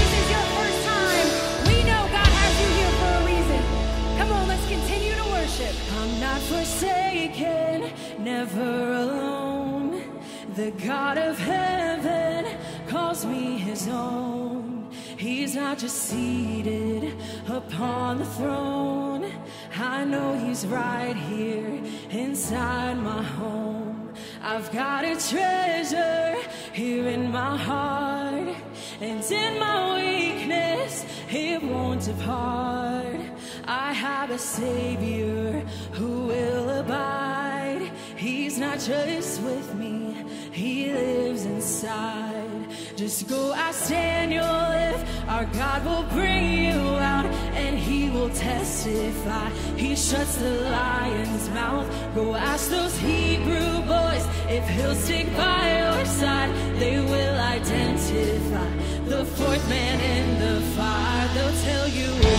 this is your first time, we know God has you here for a reason. Come on, let's continue to worship. I'm not forsaken, never alone. The God of heaven calls me his own. He's not just seated upon the throne. I know he's right here inside my home. I've got a treasure here in my heart, and in my weakness, it won't depart. I have a Savior who will abide. He's not just with me, He lives inside. Just go ask Daniel if our God will bring you out, and He will testify. He shuts the lion's mouth. Go ask those Hebrew boys if He'll stick by your side. They the fourth man in the fire. They'll tell you.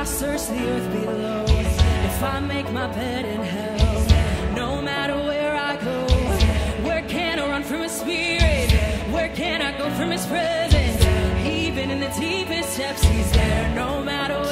I search the earth below, if I make my bed in hell, no matter where I go, where can I run from His Spirit? Where can I go from His presence? Even in the deepest depths, He's there, no matter